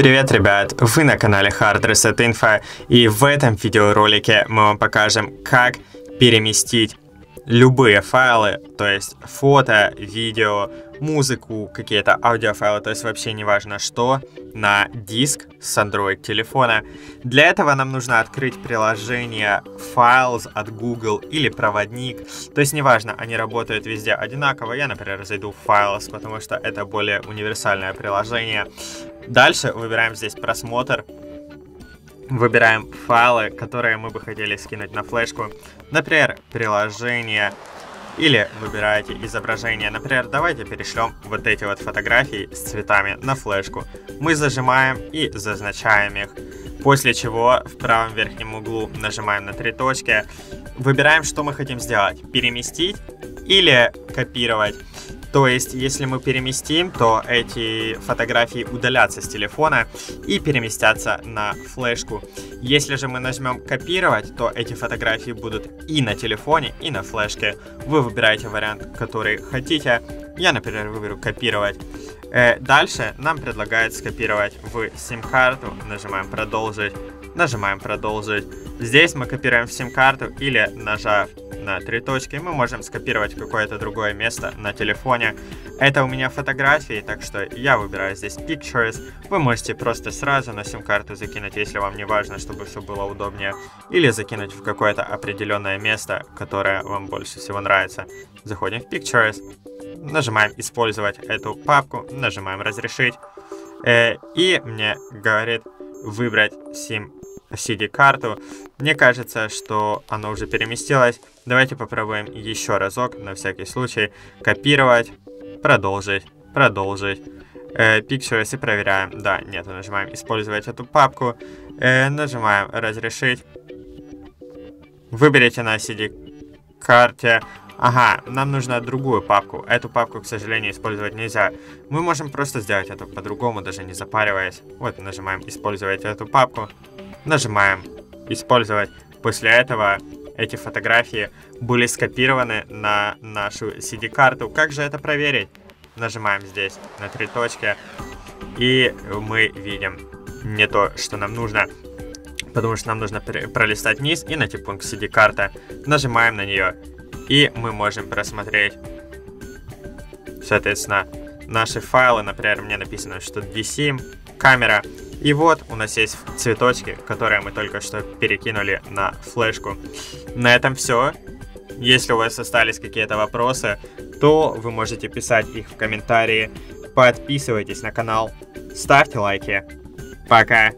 Привет, ребят! Вы на канале Hard Reset Info, и в этом видеоролике мы вам покажем, как переместить любые файлы, то есть фото, видео, музыку, какие-то аудиофайлы, то есть вообще не важно что, на диск с Android телефона. Для этого нам нужно открыть приложение Files от Google или проводник. То есть неважно, они работают везде одинаково. Я, например, зайду в Files, потому что это более универсальное приложение. Дальше выбираем здесь просмотр. Выбираем файлы, которые мы бы хотели скинуть на флешку. Например, приложение или выбираете изображение. Например, давайте перешлем вот эти вот фотографии с цветами на флешку. Мы зажимаем и зазначаем их. После чего в правом верхнем углу нажимаем на три точки. Выбираем, что мы хотим сделать. Переместить или копировать. То есть, если мы переместим, то эти фотографии удалятся с телефона и переместятся на флешку. Если же мы нажмем копировать, то эти фотографии будут и на телефоне, и на флешке. Вы выбираете вариант, который хотите. Я, например, выберу копировать. Э, дальше нам предлагают скопировать в сим-карту. Нажимаем продолжить. Нажимаем продолжить. Здесь мы копируем в сим-карту или нажав на три точки, мы можем скопировать какое-то другое место на телефоне. Это у меня фотографии, так что я выбираю здесь Pictures. Вы можете просто сразу на сим-карту закинуть, если вам не важно, чтобы все было удобнее. Или закинуть в какое-то определенное место, которое вам больше всего нравится. Заходим в Pictures, нажимаем «Использовать эту папку», нажимаем «Разрешить». Э, и мне говорит выбрать сим CD-карту. Мне кажется, что оно уже переместилось. Давайте попробуем еще разок, на всякий случай. Копировать, продолжить, продолжить. Э, Pictures и проверяем. Да, нет, нажимаем использовать эту папку. Э, нажимаем разрешить. Выберите на CD-карте. Ага, нам нужно другую папку. Эту папку, к сожалению, использовать нельзя. Мы можем просто сделать это по-другому, даже не запариваясь. Вот, нажимаем использовать эту папку. Нажимаем «Использовать». После этого эти фотографии были скопированы на нашу CD-карту. Как же это проверить? Нажимаем здесь на три точки, и мы видим не то, что нам нужно, потому что нам нужно пролистать вниз и найти пункт CD-карта. Нажимаем на нее, и мы можем просмотреть, соответственно, наши файлы. Например, мне написано, что DSIM, камера, и вот у нас есть цветочки, которые мы только что перекинули на флешку. На этом все. Если у вас остались какие-то вопросы, то вы можете писать их в комментарии. Подписывайтесь на канал, ставьте лайки. Пока!